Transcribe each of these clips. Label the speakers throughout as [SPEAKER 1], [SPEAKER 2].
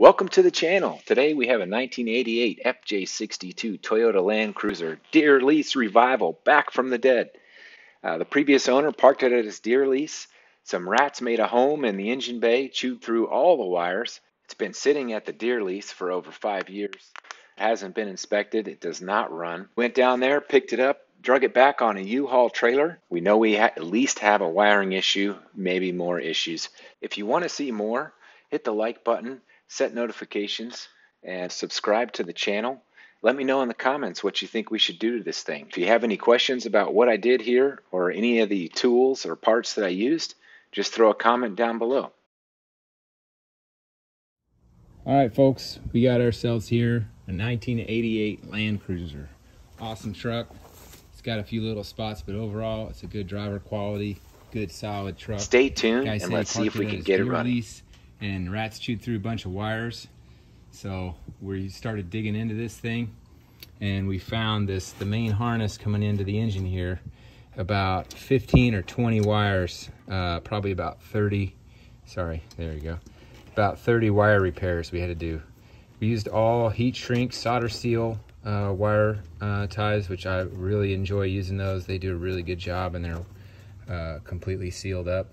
[SPEAKER 1] Welcome to the channel. Today we have a 1988 FJ62 Toyota Land Cruiser Deer Lease Revival back from the dead. Uh, the previous owner parked it at his deer lease. Some rats made a home in the engine bay, chewed through all the wires. It's been sitting at the deer lease for over five years. It hasn't been inspected. It does not run. Went down there, picked it up, drug it back on a U-Haul trailer. We know we at least have a wiring issue, maybe more issues. If you want to see more, hit the like button set notifications, and subscribe to the channel. Let me know in the comments what you think we should do to this thing. If you have any questions about what I did here or any of the tools or parts that I used, just throw a comment down below.
[SPEAKER 2] All right, folks, we got ourselves here a 1988 Land Cruiser. Awesome truck. It's got a few little spots, but overall, it's a good driver quality, good solid truck.
[SPEAKER 1] Stay tuned and let's see if we can get it running
[SPEAKER 2] and rats chewed through a bunch of wires. So we started digging into this thing and we found this, the main harness coming into the engine here, about 15 or 20 wires, uh, probably about 30, sorry, there you go, about 30 wire repairs we had to do. We used all heat shrink solder seal uh, wire uh, ties, which I really enjoy using those. They do a really good job and they're uh, completely sealed up.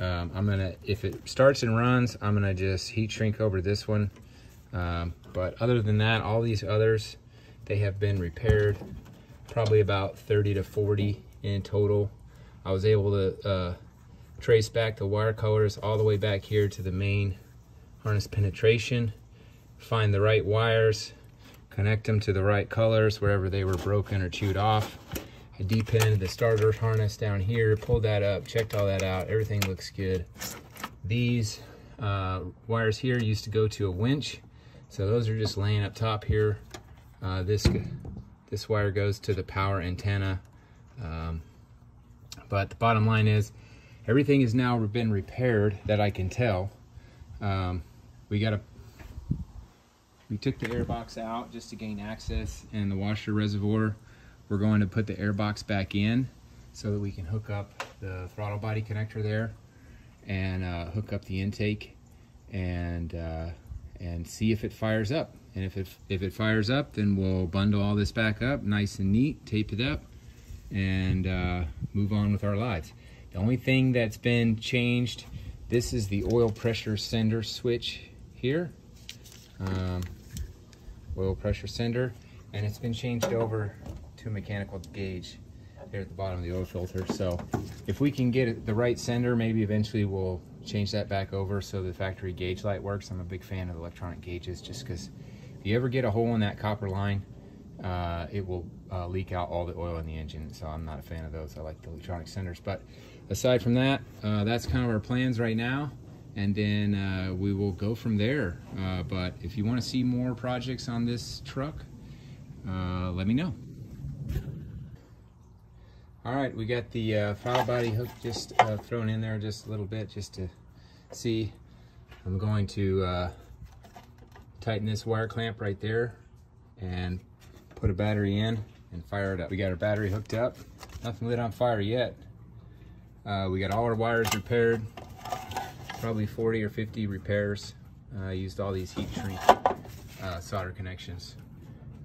[SPEAKER 2] Um, I'm gonna, if it starts and runs, I'm gonna just heat shrink over this one. Um, but other than that, all these others, they have been repaired, probably about 30 to 40 in total. I was able to uh, trace back the wire colors all the way back here to the main harness penetration, find the right wires, connect them to the right colors wherever they were broken or chewed off. I depinned the starter harness down here, pulled that up, checked all that out. Everything looks good. These uh, wires here used to go to a winch. So those are just laying up top here. Uh, this, this wire goes to the power antenna. Um, but the bottom line is everything has now been repaired that I can tell. Um, we got a we took the air box out just to gain access and the washer reservoir we're going to put the air box back in so that we can hook up the throttle body connector there and uh, hook up the intake and uh, and see if it fires up. And if it, if it fires up, then we'll bundle all this back up nice and neat, tape it up, and uh, move on with our lives. The only thing that's been changed, this is the oil pressure sender switch here. Um, oil pressure sender, and it's been changed over to mechanical gauge here at the bottom of the oil filter. So if we can get the right sender, maybe eventually we'll change that back over so the factory gauge light works. I'm a big fan of electronic gauges just because if you ever get a hole in that copper line, uh, it will uh, leak out all the oil in the engine. So I'm not a fan of those. I like the electronic senders. But aside from that, uh, that's kind of our plans right now. And then uh, we will go from there. Uh, but if you want to see more projects on this truck, uh, let me know. All right, we got the uh, throttle body hook just uh, thrown in there just a little bit just to see. I'm going to uh, tighten this wire clamp right there and put a battery in and fire it up. We got our battery hooked up. Nothing lit on fire yet. Uh, we got all our wires repaired, probably 40 or 50 repairs. I used all these heat shrink uh, solder connections.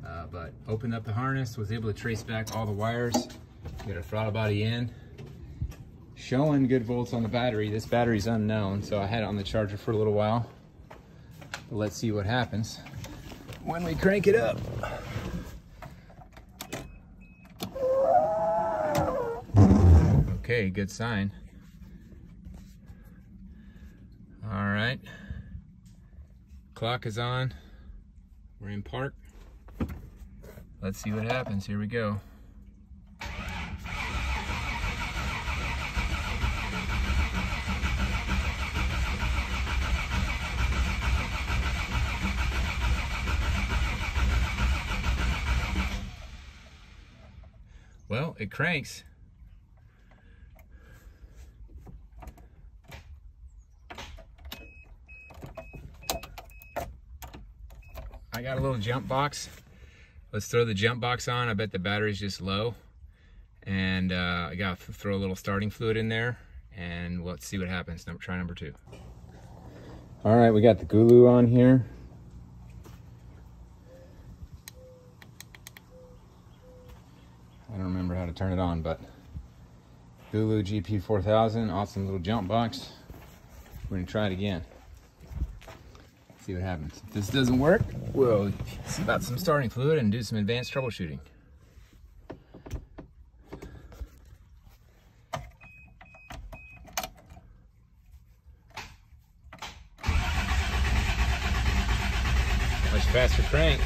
[SPEAKER 2] Uh, but opened up the harness, was able to trace back all the wires. Get our throttle body in. Showing good volts on the battery. This battery's unknown, so I had it on the charger for a little while. But let's see what happens when we crank it up. Okay, good sign. All right. Clock is on. We're in park. Let's see what happens. Here we go. Well, it cranks. I got a little jump box. Let's throw the jump box on. I bet the battery's just low. And uh, I got to throw a little starting fluid in there and let's see what happens. Number, Try number two. All right, we got the Gooloo on here. I don't remember how to turn it on, but Gooloo GP4000, awesome little jump box. We're gonna try it again. See what happens. If this doesn't work, we'll see about some starting fluid and do some advanced troubleshooting. Much faster crank.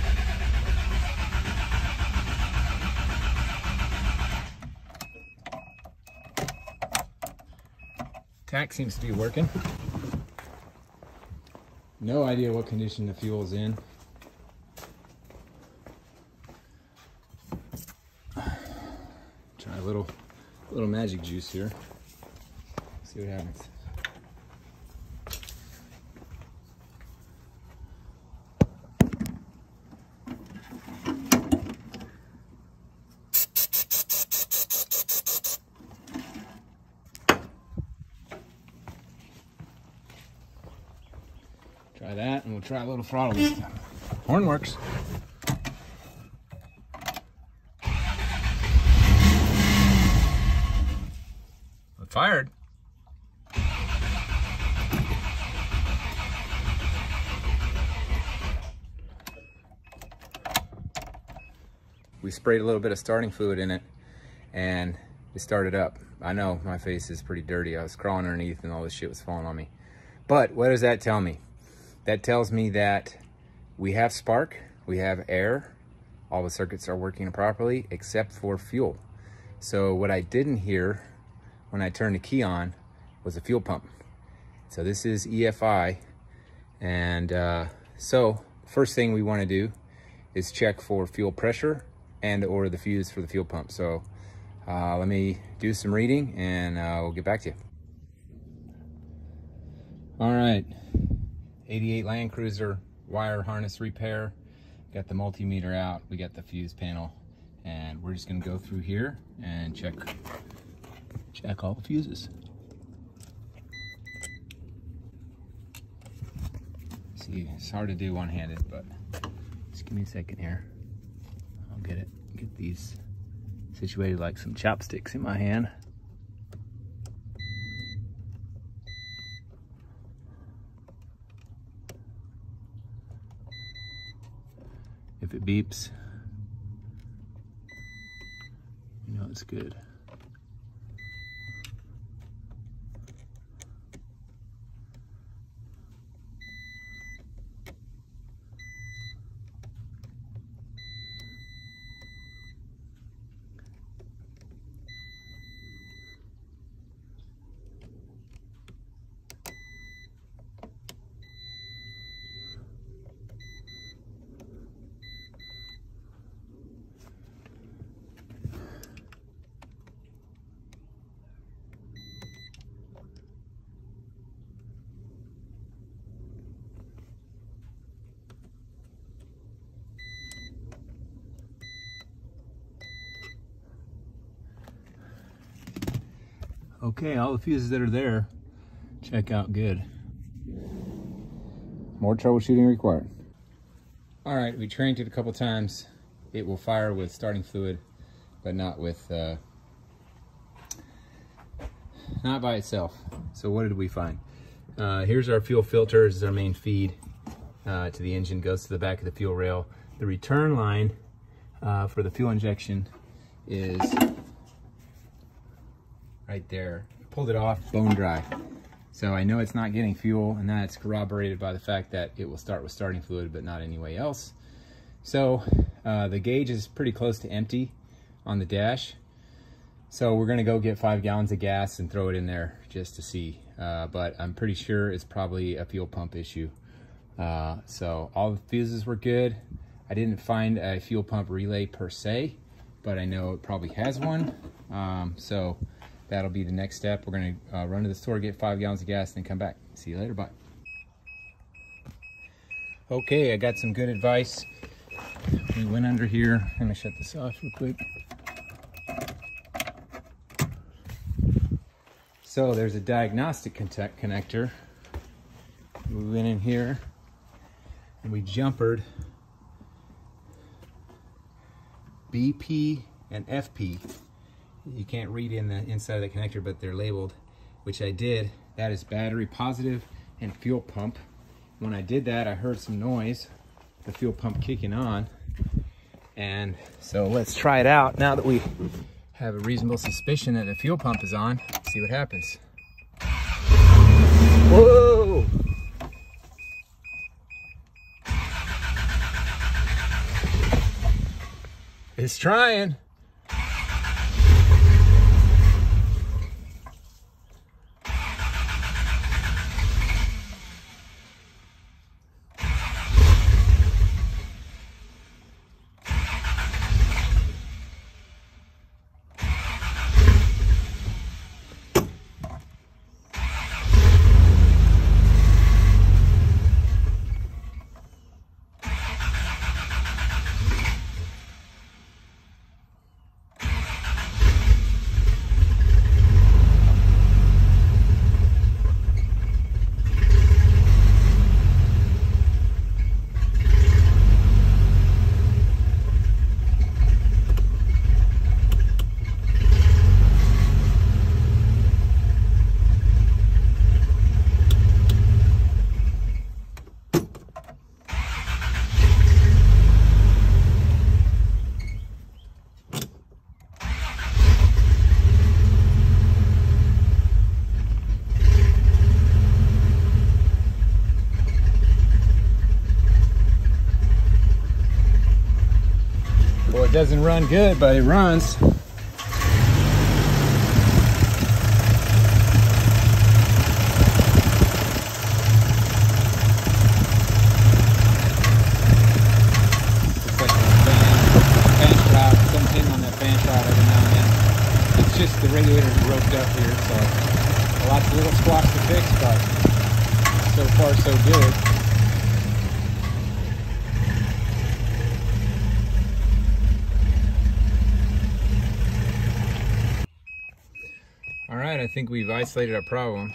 [SPEAKER 2] Tach seems to be working. No idea what condition the fuel's in. Try a little, little magic juice here. See what happens. Try that, and we'll try a little throttle this time. Horn works. It fired. We sprayed a little bit of starting fluid in it, and it started up. I know my face is pretty dirty. I was crawling underneath, and all this shit was falling on me. But what does that tell me? That tells me that we have spark, we have air, all the circuits are working properly except for fuel. So what I didn't hear when I turned the key on was a fuel pump. So this is EFI. And uh, so first thing we wanna do is check for fuel pressure and or the fuse for the fuel pump. So uh, let me do some reading and uh, we'll get back to you. All right, 88 Land Cruiser wire harness repair. Got the multimeter out, we got the fuse panel, and we're just gonna go through here and check, check all the fuses. See, it's hard to do one-handed, but just give me a second here. I'll get it, get these situated like some chopsticks in my hand. If it beeps, you know it's good. Okay, all the fuses that are there check out good. More troubleshooting required. All right, we trained it a couple times. It will fire with starting fluid, but not with, uh, not by itself. So what did we find? Uh, here's our fuel filter, this is our main feed uh, to the engine, goes to the back of the fuel rail. The return line uh, for the fuel injection is right there. Pulled it off, bone dry. So I know it's not getting fuel and that's corroborated by the fact that it will start with starting fluid but not any way else. So uh, the gauge is pretty close to empty on the dash. So we're gonna go get five gallons of gas and throw it in there just to see. Uh, but I'm pretty sure it's probably a fuel pump issue. Uh, so all the fuses were good. I didn't find a fuel pump relay per se, but I know it probably has one. Um, so that'll be the next step. We're gonna uh, run to the store, get five gallons of gas, and then come back. See you later, bye. Okay, I got some good advice. We went under here. I'm gonna shut this off real quick. So there's a diagnostic connector We went in here and we jumpered BP and FP. You can't read in the inside of the connector, but they're labeled, which I did. That is battery positive and fuel pump. When I did that, I heard some noise, the fuel pump kicking on. And so let's try it out now that we have a reasonable suspicion that the fuel pump is on. See what happens. Whoa! It's trying. Doesn't run good, but it runs. Looks like the fan, fan shroud, something on that fan shroud every now and then. It's just the regulator's roped up here, so lots of little squats to fix, but so far so good. All right, I think we've isolated our problem.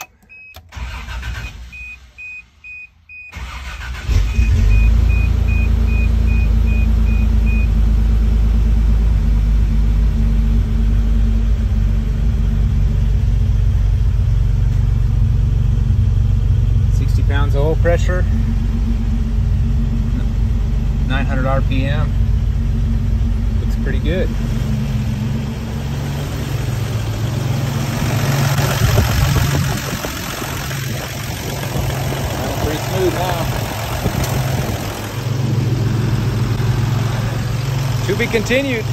[SPEAKER 2] Sixty pounds of oil pressure, 900 RPM. Looks pretty good. Running pretty smooth now. To be continued.